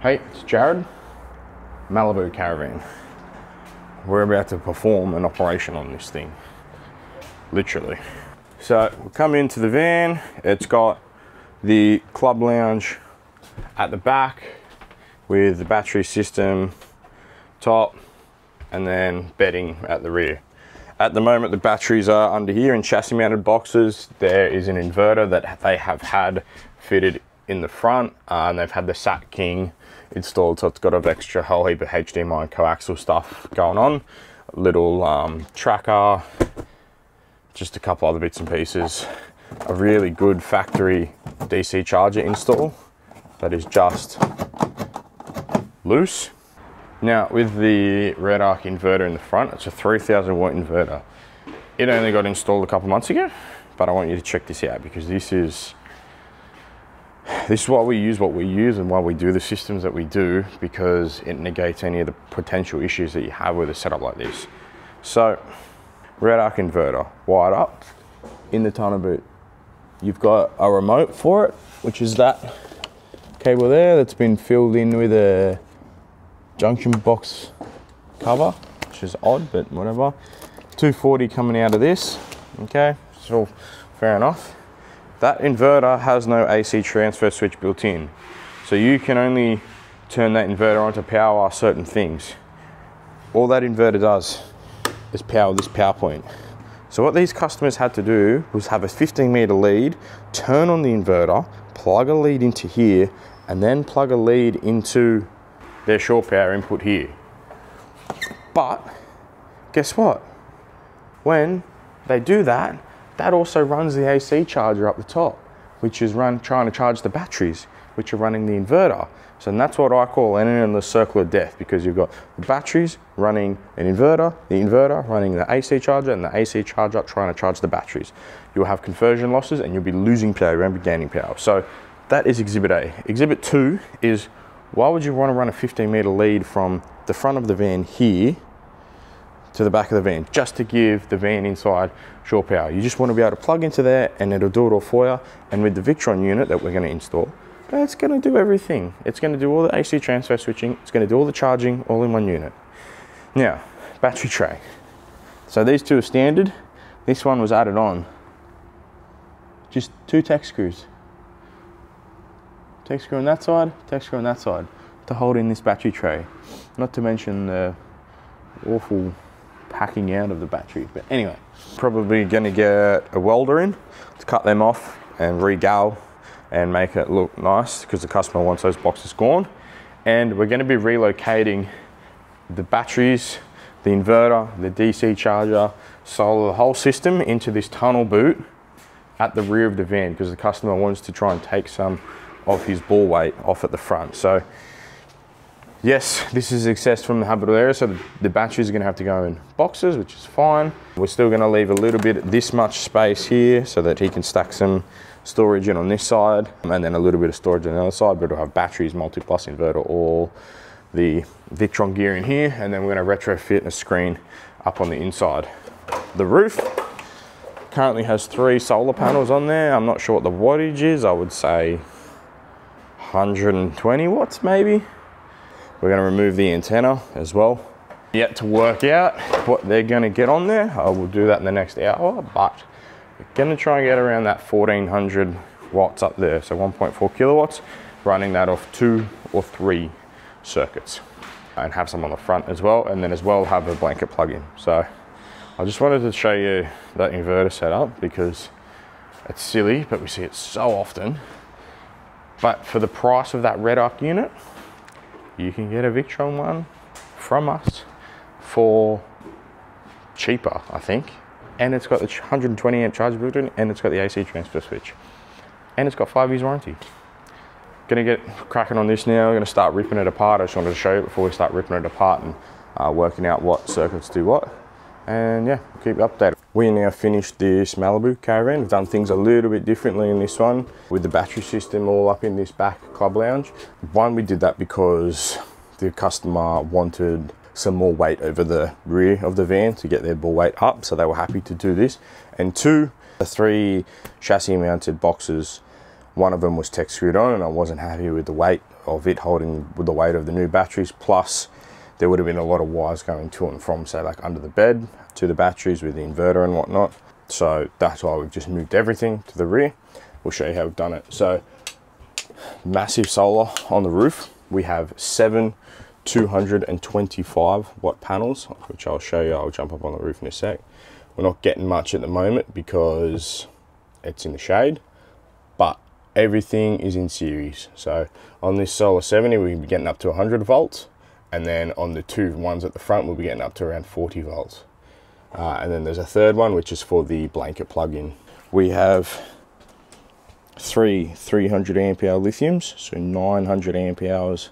Hey, it's Jarrod, Malibu Caravan. We're about to perform an operation on this thing, literally. So we come into the van, it's got the club lounge at the back with the battery system top and then bedding at the rear. At the moment, the batteries are under here in chassis mounted boxes. There is an inverter that they have had fitted in the front uh, and they've had the Sat King installed. So it's got a extra whole heap of HDMI and coaxial stuff going on. Little um, tracker, just a couple other bits and pieces. A really good factory DC charger install that is just loose now with the REDARC inverter in the front, it's a 3000 watt inverter. It only got installed a couple months ago, but I want you to check this out because this is this is why we use what we use and why we do the systems that we do because it negates any of the potential issues that you have with a setup like this. So, REDARC inverter, wired up in the tunnel boot. You've got a remote for it, which is that cable there that's been filled in with a junction box cover, which is odd, but whatever. 240 coming out of this, okay, so fair enough. That inverter has no AC transfer switch built in. So you can only turn that inverter on to power certain things. All that inverter does is power this power point. So what these customers had to do was have a 15 meter lead, turn on the inverter, plug a lead into here, and then plug a lead into their shore power input here. But guess what? When they do that, that also runs the AC charger up the top, which is run trying to charge the batteries, which are running the inverter. So and that's what I call entering in the circle of death because you've got the batteries running an inverter, the inverter running the AC charger, and the AC charger trying to charge the batteries. You'll have conversion losses and you'll be losing power, you won't be gaining power. So that is exhibit A. Exhibit two is why would you want to run a 15 meter lead from the front of the van here to the back of the van just to give the van inside shore power? You just want to be able to plug into there and it'll do it all for you. And with the Victron unit that we're going to install, it's going to do everything. It's going to do all the AC transfer switching. It's going to do all the charging all in one unit. Now, battery tray. So these two are standard. This one was added on. Just two Tek screws. Tek screw on that side, Tek screw on that side to hold in this battery tray. Not to mention the awful packing out of the batteries. But anyway, probably gonna get a welder in to cut them off and regal and make it look nice because the customer wants those boxes gone. And we're gonna be relocating the batteries, the inverter, the DC charger, solar, the whole system into this tunnel boot at the rear of the van because the customer wants to try and take some of his ball weight off at the front. So yes, this is accessed from the habitable area, so the, batteries are gonna have to go in boxes, which is fine. We're still gonna leave a little bit, this much space here so that he can stack some storage in on this side and then a little bit of storage on the other side, but it'll have batteries, MultiPlus inverter, all the Victron gear in here, and then we're gonna retrofit a screen up on the inside. The roof currently has three solar panels on there. I'm not sure what the wattage is. I would say 120 watts maybe. We're gonna remove the antenna as well. Yet to work out what they're gonna get on there. I will do that in the next hour, but we're gonna try and get around that 1400 watts up there. So 1.4 kilowatts, running that off two or three circuits and have some on the front as well. And then as well have a blanket plug-in. So I just wanted to show you that inverter setup because it's silly, but we see it so often but for the price of that REDARC unit, you can get a Victron one from us for cheaper, I think. And it's got the 120 amp charge built in, and it's got the AC transfer switch. And it's got five years warranty. Gonna get cracking on this now. Gonna start ripping it apart. I just wanted to show you before we start ripping it apart and uh, working out what circuits do what. And yeah, keep you updated. We now finished this Malibu caravan. We've done things a little bit differently in this one with the battery system all up in this back club lounge. One, we did that because the customer wanted some more weight over the rear of the van to get their ball weight up. So they were happy to do this. And two, the three chassis mounted boxes, one of them was Tek screwed on and I wasn't happy with the weight of it holding with the weight of the new batteries. Plus, there would have been a lot of wires going to and from, say, like under the bed to the batteries with the inverter and whatnot. So that's why we've just moved everything to the rear. We'll show you how we've done it. So massive solar on the roof. We have seven 225 watt panels, which I'll show you. I'll jump up on the roof in a sec. We're not getting much at the moment because it's in the shade, but everything is in series. So on this Solar 70, we'll be getting up to 100 volts, and then on the two ones at the front, we'll be getting up to around 40 volts. Uh, and then there's a third one, which is for the blanket plug-in. We have three 300 amp hour lithiums, so 900 amp hours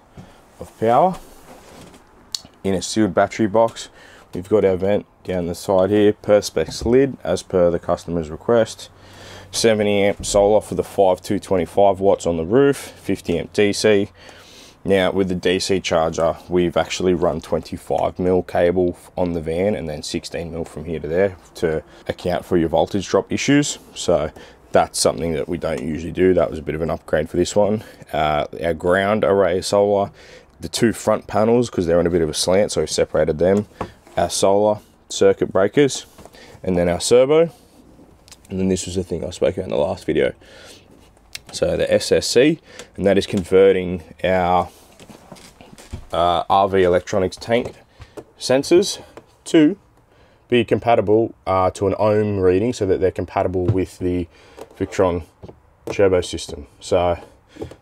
of power in a sealed battery box. We've got our vent down the side here, Perspex lid as per the customer's request. 70 amp solar for the 5225 watts on the roof, 50 amp DC. Now with the DC charger, we've actually run 25 mil cable on the van and then 16 mil from here to there to account for your voltage drop issues. So that's something that we don't usually do. That was a bit of an upgrade for this one. Uh, our ground array solar the two front panels because they're on a bit of a slant so we separated them our solar circuit breakers and then our Cerbo and then this was the thing I spoke about in the last video so the SSC and that is converting our uh, RV electronics tank sensors to be compatible uh, to an ohm reading so that they're compatible with the Victron Cerbo system so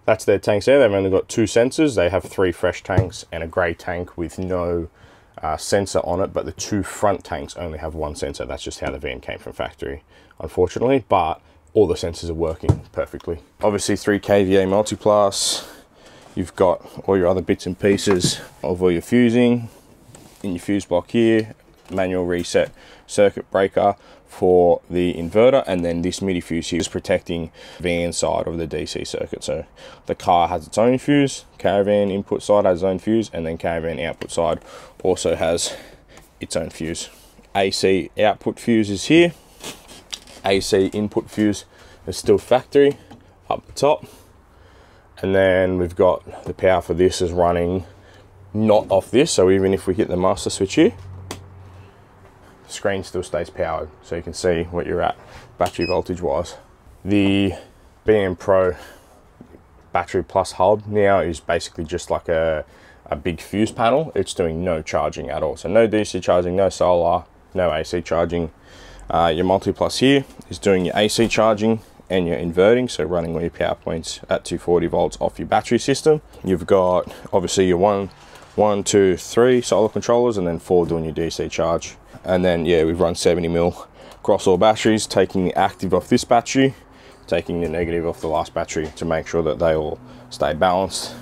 that's their tanks there. They've only got two sensors. They have three fresh tanks and a grey tank with no uh, sensor on it, but the two front tanks only have one sensor. That's just how the van came from factory, unfortunately, but all the sensors are working perfectly. Obviously 3 kVA MultiPlus. You've got all your other bits and pieces of all your fusing in your fuse block here, manual reset circuit breaker for the inverter and then this MIDI fuse here is protecting van side of the DC circuit. So the car has its own fuse, caravan input side has its own fuse and then caravan output side also has its own fuse. AC output fuse is here. AC input fuse is still factory up the top. And then we've got the power for this is running not off this. So even if we hit the master switch here, the screen still stays powered so you can see what you're at battery voltage wise. The BMPRO battery plus hub now is basically just like a, a big fuse panel. It's doing no charging at all. So no DC charging, no solar, no AC charging. Uh, your MultiPlus here is doing your AC charging and your inverting, so running all your power points at 240 volts off your battery system. You've got obviously your one, one, two, three solar controllers, and then four doing your DC charge and then yeah we've run 70 mil across all batteries taking the active off this battery taking the negative off the last battery to make sure that they all stay balanced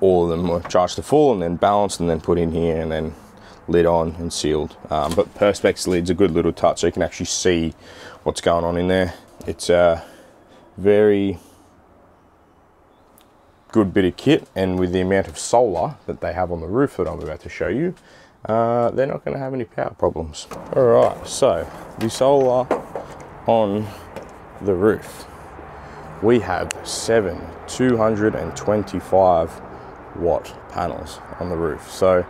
all of them were charged to full and then balanced and then put in here and then lid on and sealed um, but perspex lid's a good little touch so you can actually see what's going on in there it's a very good bit of kit and with the amount of solar that they have on the roof that I'm about to show you uh, they're not going to have any power problems. All right, so the solar on the roof. We have seven 225 watt panels on the roof. So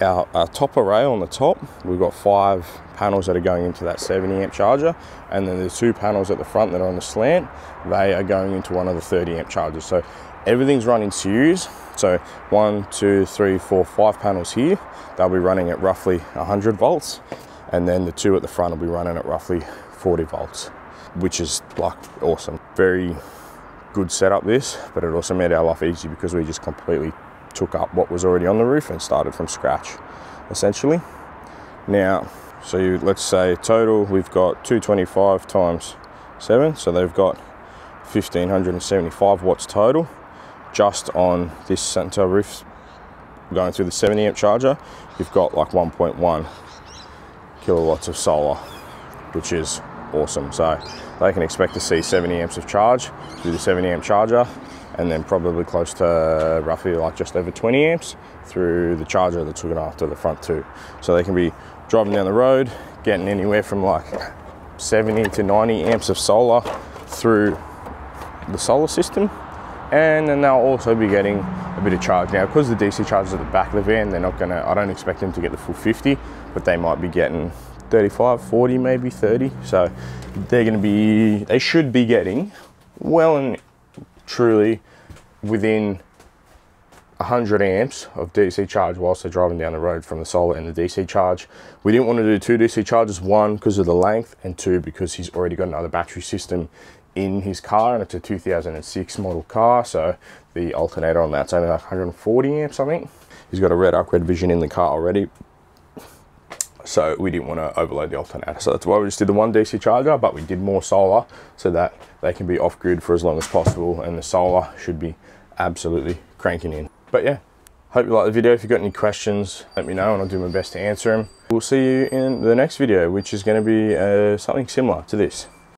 our, our, top array on the top, we've got five panels that are going into that 70 amp charger, and then the two panels at the front that are on the slant, they are going into one of the 30 amp chargers. So everything's running series. So one, two, three, four, five panels here. They'll be running at roughly 100 volts. And then the two at the front will be running at roughly 40 volts, which is like awesome. Very good setup this, but it also made our life easy because we just completely took up what was already on the roof and started from scratch, essentially. Now, so you, let's say total, we've got 225 times seven. So they've got 1575 watts total just on this center roof going through the 70 amp charger, you've got like 1.1 kilowatts of solar, which is awesome. So they can expect to see 70 amps of charge through the 70 amp charger and then probably close to roughly like just over 20 amps through the charger that's looking after the front two. So they can be driving down the road, getting anywhere from like 70 to 90 amps of solar through the solar system. And then they'll also be getting a bit of charge. Now because the DC chargers at the back of the van they're not gonna I don't expect them to get the full 50 but they might be getting 35 40 maybe 30 so they're gonna be they should be getting well and truly within 100 amps of DC charge whilst they're driving down the road from the solar and the DC charge. We didn't want to do two DC charges, one because of the length and two because he's already got another battery system in his car and it's a 2006 model car so the alternator on that's only like 140 amps I think. He's got a Red Red Vision in the car already so we didn't want to overload the alternator so that's why we just did the one DC charger but we did more solar so that they can be off grid for as long as possible and the solar should be absolutely cranking in. But yeah, hope you like the video. If you've got any questions, let me know and I'll do my best to answer them. We'll see you in the next video, which is going to be uh, something similar to this.